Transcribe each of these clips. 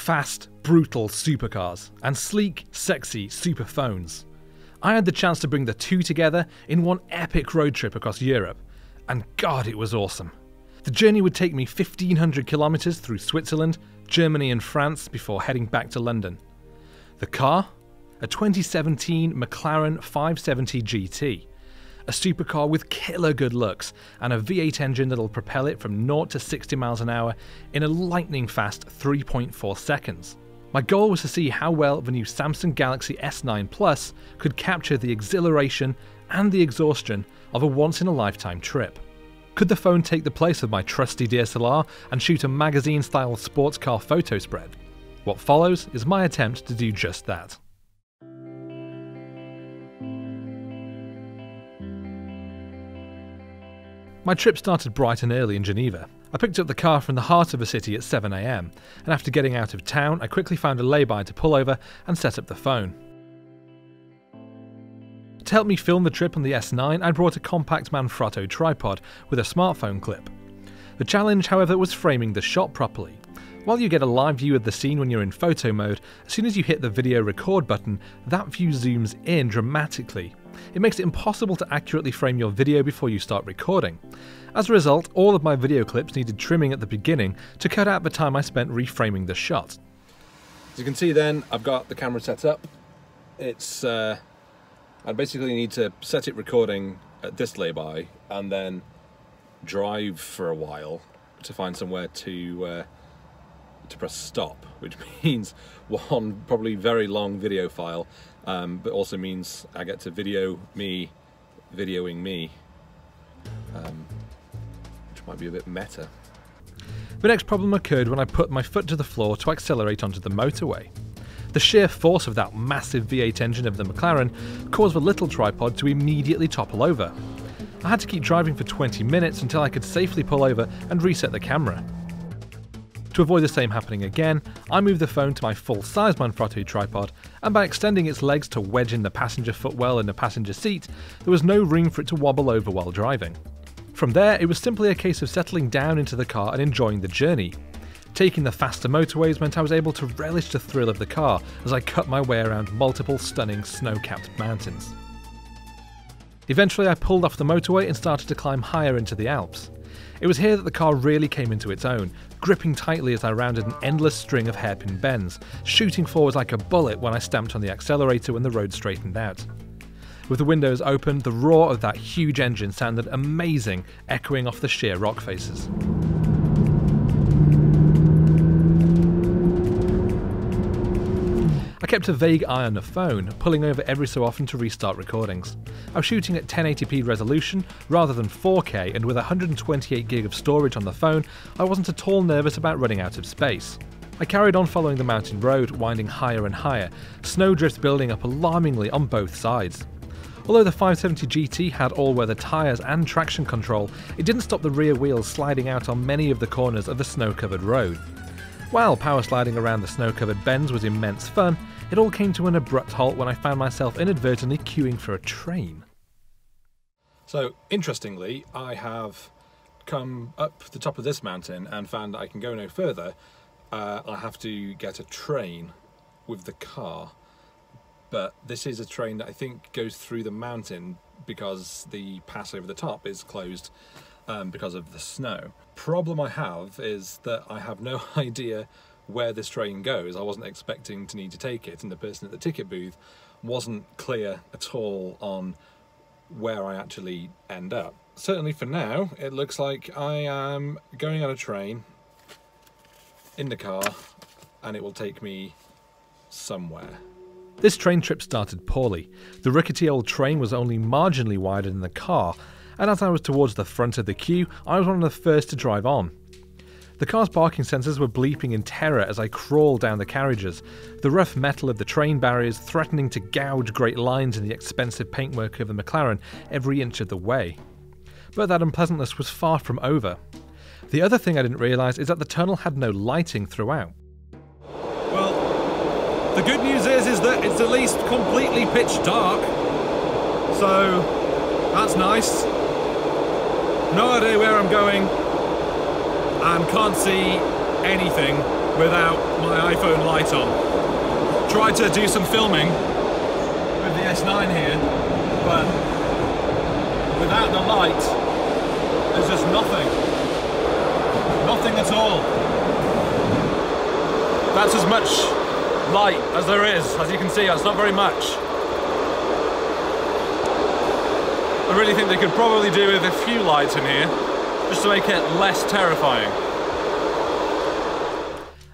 fast, brutal supercars, and sleek, sexy superphones. I had the chance to bring the two together in one epic road trip across Europe, and God, it was awesome. The journey would take me 1500 kilometres through Switzerland, Germany, and France before heading back to London. The car? A 2017 McLaren 570 GT. A supercar with killer good looks and a V8 engine that'll propel it from 0 to 60 miles an hour in a lightning fast 3.4 seconds. My goal was to see how well the new Samsung Galaxy S9 Plus could capture the exhilaration and the exhaustion of a once in a lifetime trip. Could the phone take the place of my trusty DSLR and shoot a magazine style sports car photo spread? What follows is my attempt to do just that. My trip started bright and early in Geneva. I picked up the car from the heart of the city at 7am, and after getting out of town, I quickly found a lay-by to pull over and set up the phone. To help me film the trip on the S9, I brought a compact Manfrotto tripod with a smartphone clip. The challenge, however, was framing the shot properly. While you get a live view of the scene when you're in photo mode, as soon as you hit the video record button, that view zooms in dramatically, it makes it impossible to accurately frame your video before you start recording. As a result, all of my video clips needed trimming at the beginning to cut out the time I spent reframing the shot. As you can see then, I've got the camera set up. It's, uh, I basically need to set it recording at this lay-by and then drive for a while to find somewhere to uh, to press stop, which means one probably very long video file, um, but also means I get to video me videoing me, um, which might be a bit meta. The next problem occurred when I put my foot to the floor to accelerate onto the motorway. The sheer force of that massive V8 engine of the McLaren caused the little tripod to immediately topple over. I had to keep driving for 20 minutes until I could safely pull over and reset the camera. To avoid the same happening again, I moved the phone to my full-size Manfrotto tripod, and by extending its legs to wedge in the passenger footwell in the passenger seat, there was no room for it to wobble over while driving. From there, it was simply a case of settling down into the car and enjoying the journey. Taking the faster motorways meant I was able to relish the thrill of the car as I cut my way around multiple stunning snow-capped mountains. Eventually I pulled off the motorway and started to climb higher into the Alps. It was here that the car really came into its own, gripping tightly as I rounded an endless string of hairpin bends, shooting forwards like a bullet when I stamped on the accelerator when the road straightened out. With the windows open, the roar of that huge engine sounded amazing, echoing off the sheer rock faces. Kept a vague eye on the phone, pulling over every so often to restart recordings. I was shooting at 1080p resolution rather than 4K, and with 128 gig of storage on the phone, I wasn't at all nervous about running out of space. I carried on following the mountain road, winding higher and higher, snowdrifts building up alarmingly on both sides. Although the 570 GT had all-weather tyres and traction control, it didn't stop the rear wheels sliding out on many of the corners of the snow-covered road. While power sliding around the snow-covered bends was immense fun, it all came to an abrupt halt when I found myself inadvertently queuing for a train. So, interestingly, I have come up the top of this mountain and found I can go no further. Uh, I have to get a train with the car. But this is a train that I think goes through the mountain because the pass over the top is closed um, because of the snow. Problem I have is that I have no idea where this train goes. I wasn't expecting to need to take it, and the person at the ticket booth wasn't clear at all on where I actually end up. Certainly for now, it looks like I am going on a train in the car and it will take me somewhere. This train trip started poorly. The rickety old train was only marginally wider than the car, and as I was towards the front of the queue, I was one of the first to drive on. The car's parking sensors were bleeping in terror as I crawled down the carriages, the rough metal of the train barriers threatening to gouge great lines in the expensive paintwork of the McLaren every inch of the way. But that unpleasantness was far from over. The other thing I didn't realise is that the tunnel had no lighting throughout. Well, the good news is, is that it's at least completely pitch dark. So, that's nice. No idea where I'm going and can't see anything without my iPhone light on. Tried to do some filming with the S9 here, but without the light, there's just nothing. Nothing at all. That's as much light as there is, as you can see, that's not very much. I really think they could probably do with a few lights in here, just to make it less terrifying.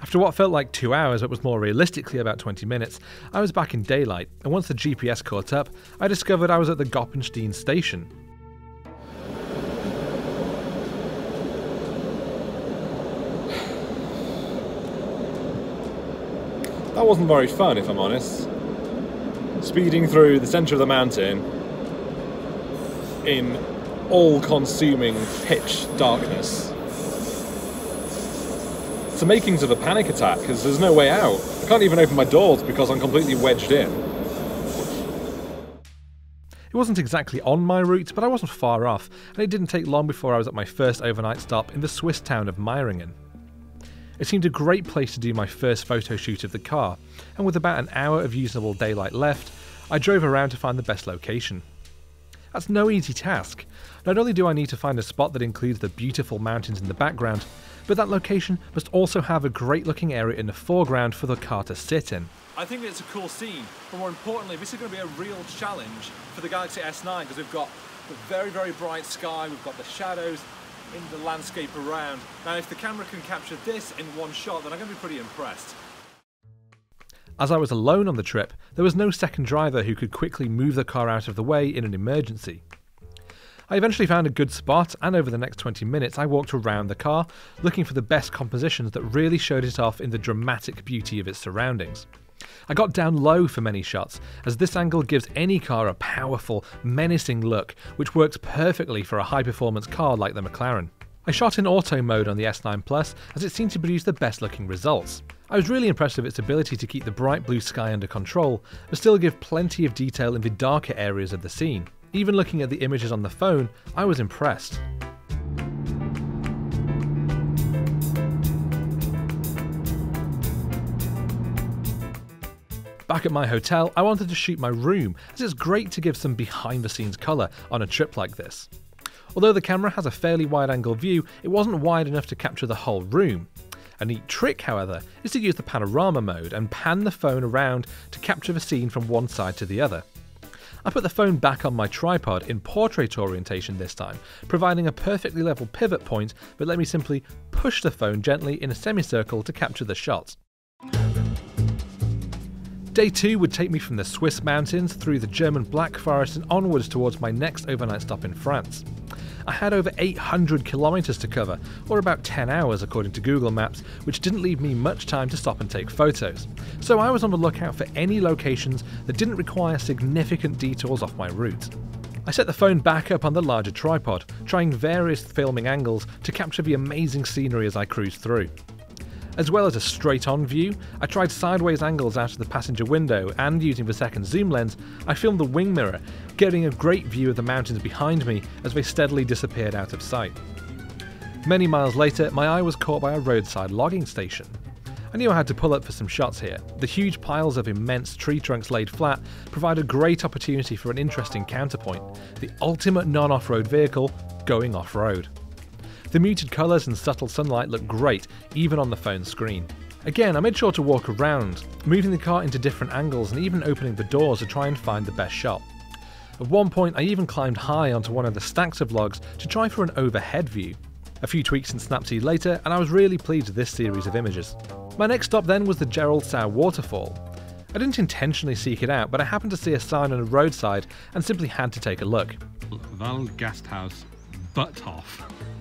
After what felt like two hours, but was more realistically about 20 minutes, I was back in daylight, and once the GPS caught up, I discovered I was at the Goppenstein station. That wasn't very fun, if I'm honest. Speeding through the centre of the mountain in all consuming pitch darkness. It's the makings of a panic attack because there's no way out. I can't even open my doors because I'm completely wedged in. It wasn't exactly on my route, but I wasn't far off, and it didn't take long before I was at my first overnight stop in the Swiss town of Meiringen. It seemed a great place to do my first photo shoot of the car, and with about an hour of usable daylight left, I drove around to find the best location. That's no easy task. Not only do I need to find a spot that includes the beautiful mountains in the background, but that location must also have a great looking area in the foreground for the car to sit in. I think it's a cool scene, but more importantly, this is going to be a real challenge for the Galaxy S9 because we've got the very, very bright sky, we've got the shadows in the landscape around. Now, if the camera can capture this in one shot, then I'm going to be pretty impressed. As I was alone on the trip, there was no second driver who could quickly move the car out of the way in an emergency. I eventually found a good spot, and over the next 20 minutes, I walked around the car, looking for the best compositions that really showed it off in the dramatic beauty of its surroundings. I got down low for many shots, as this angle gives any car a powerful, menacing look, which works perfectly for a high performance car like the McLaren. I shot in auto mode on the S9 Plus, as it seemed to produce the best looking results. I was really impressed with its ability to keep the bright blue sky under control, but still give plenty of detail in the darker areas of the scene. Even looking at the images on the phone, I was impressed. Back at my hotel, I wanted to shoot my room, as it's great to give some behind the scenes colour on a trip like this. Although the camera has a fairly wide angle view, it wasn't wide enough to capture the whole room. A neat trick, however, is to use the panorama mode and pan the phone around to capture the scene from one side to the other. I put the phone back on my tripod in portrait orientation this time, providing a perfectly level pivot point but let me simply push the phone gently in a semicircle to capture the shot. Day 2 would take me from the Swiss mountains through the German Black Forest and onwards towards my next overnight stop in France. I had over 800 kilometres to cover, or about 10 hours according to Google Maps, which didn't leave me much time to stop and take photos. So I was on the lookout for any locations that didn't require significant detours off my route. I set the phone back up on the larger tripod, trying various filming angles to capture the amazing scenery as I cruised through. As well as a straight on view, I tried sideways angles out of the passenger window and using the second zoom lens, I filmed the wing mirror, getting a great view of the mountains behind me as they steadily disappeared out of sight. Many miles later, my eye was caught by a roadside logging station. I knew I had to pull up for some shots here. The huge piles of immense tree trunks laid flat provide a great opportunity for an interesting counterpoint the ultimate non off road vehicle going off road. The muted colours and subtle sunlight look great, even on the phone screen. Again, I made sure to walk around, moving the car into different angles and even opening the doors to try and find the best shot. At one point, I even climbed high onto one of the stacks of logs to try for an overhead view. A few tweaks in Snapseed later, and I was really pleased with this series of images. My next stop then was the Geroldsau waterfall. I didn't intentionally seek it out, but I happened to see a sign on a roadside and simply had to take a look. Val Gasthaus, Butthoff.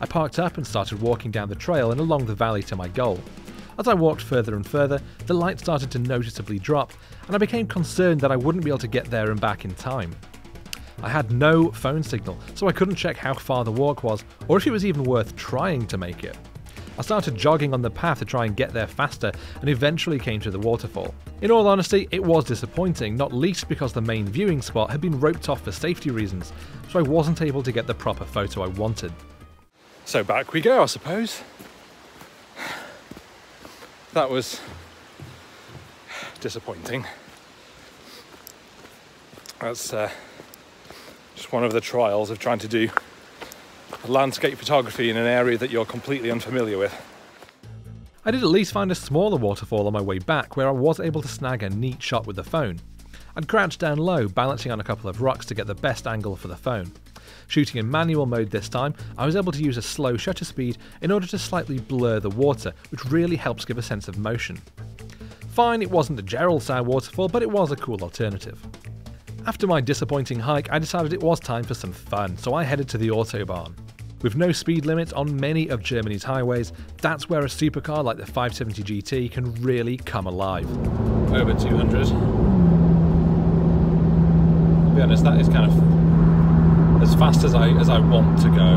I parked up and started walking down the trail and along the valley to my goal. As I walked further and further, the light started to noticeably drop, and I became concerned that I wouldn't be able to get there and back in time. I had no phone signal, so I couldn't check how far the walk was, or if it was even worth trying to make it. I started jogging on the path to try and get there faster, and eventually came to the waterfall. In all honesty, it was disappointing, not least because the main viewing spot had been roped off for safety reasons, so I wasn't able to get the proper photo I wanted. So back we go, I suppose. that was disappointing. That's uh, just one of the trials of trying to do landscape photography in an area that you're completely unfamiliar with. I did at least find a smaller waterfall on my way back where I was able to snag a neat shot with the phone. I'd crouched down low, balancing on a couple of rocks to get the best angle for the phone. Shooting in manual mode this time, I was able to use a slow shutter speed in order to slightly blur the water, which really helps give a sense of motion. Fine, it wasn't the Gerald waterfall, but it was a cool alternative. After my disappointing hike, I decided it was time for some fun, so I headed to the Autobahn. With no speed limit on many of Germany's highways, that's where a supercar like the 570 GT can really come alive. Over 200. To be honest, that is kind of as fast as I as I want to go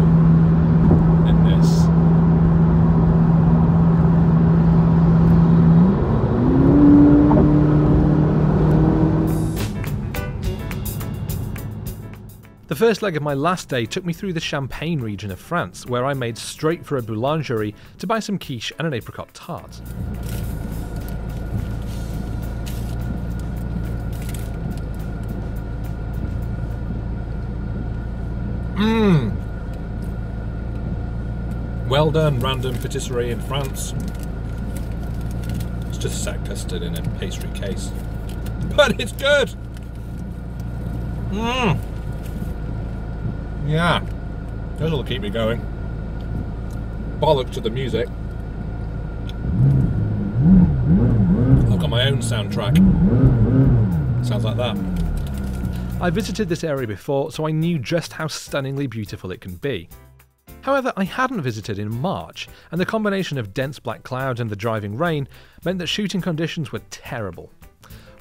in this. The first leg of my last day took me through the Champagne region of France, where I made straight for a boulangerie to buy some quiche and an apricot tart. Mmm. Well done, random patisserie in France. It's just sack custard in a pastry case. But it's good! Mmm. Yeah. This'll keep me going. Bollocks to the music. I've got my own soundtrack. Sounds like that. I visited this area before, so I knew just how stunningly beautiful it can be. However, I hadn't visited in March, and the combination of dense black clouds and the driving rain meant that shooting conditions were terrible.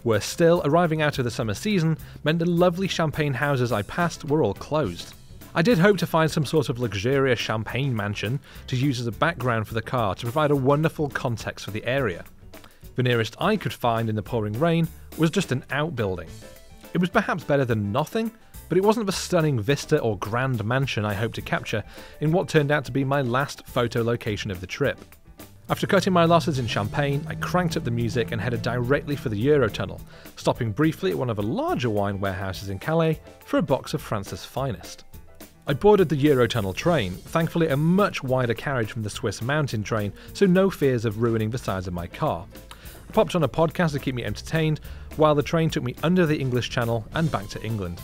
Worse still, arriving out of the summer season meant the lovely champagne houses I passed were all closed. I did hope to find some sort of luxurious champagne mansion to use as a background for the car to provide a wonderful context for the area. The nearest I could find in the pouring rain was just an outbuilding. It was perhaps better than nothing, but it wasn't the stunning vista or grand mansion I hoped to capture in what turned out to be my last photo location of the trip. After cutting my losses in Champagne, I cranked up the music and headed directly for the Eurotunnel, stopping briefly at one of the larger wine warehouses in Calais for a box of France's finest. I boarded the Eurotunnel train, thankfully a much wider carriage from the Swiss mountain train, so no fears of ruining the size of my car. Popped on a podcast to keep me entertained, while the train took me under the English Channel and back to England.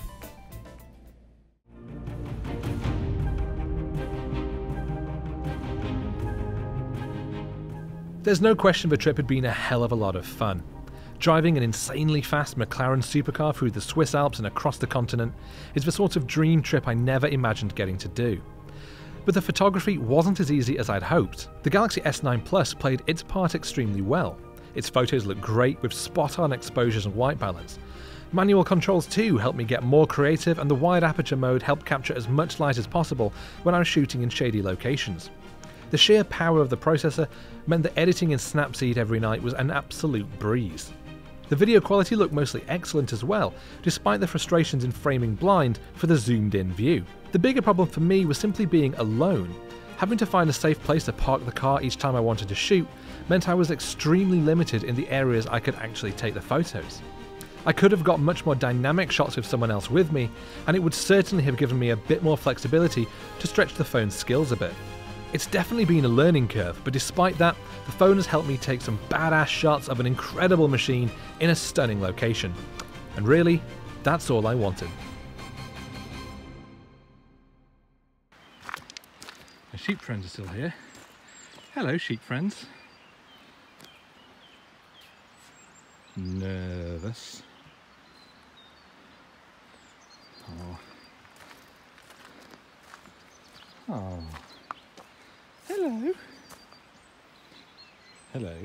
There's no question the trip had been a hell of a lot of fun. Driving an insanely fast McLaren supercar through the Swiss Alps and across the continent is the sort of dream trip I never imagined getting to do. But the photography wasn't as easy as I'd hoped. The Galaxy S9 Plus played its part extremely well. Its photos look great with spot on exposures and white balance. Manual controls too help me get more creative, and the wide aperture mode helped capture as much light as possible when I was shooting in shady locations. The sheer power of the processor meant that editing in Snapseed every night was an absolute breeze. The video quality looked mostly excellent as well, despite the frustrations in framing blind for the zoomed in view. The bigger problem for me was simply being alone. Having to find a safe place to park the car each time I wanted to shoot meant I was extremely limited in the areas I could actually take the photos. I could have got much more dynamic shots with someone else with me, and it would certainly have given me a bit more flexibility to stretch the phone's skills a bit. It's definitely been a learning curve, but despite that, the phone has helped me take some badass shots of an incredible machine in a stunning location. And really, that's all I wanted. My sheep friends are still here. Hello, sheep friends. Nervous. Oh. Oh. Hello. Hello.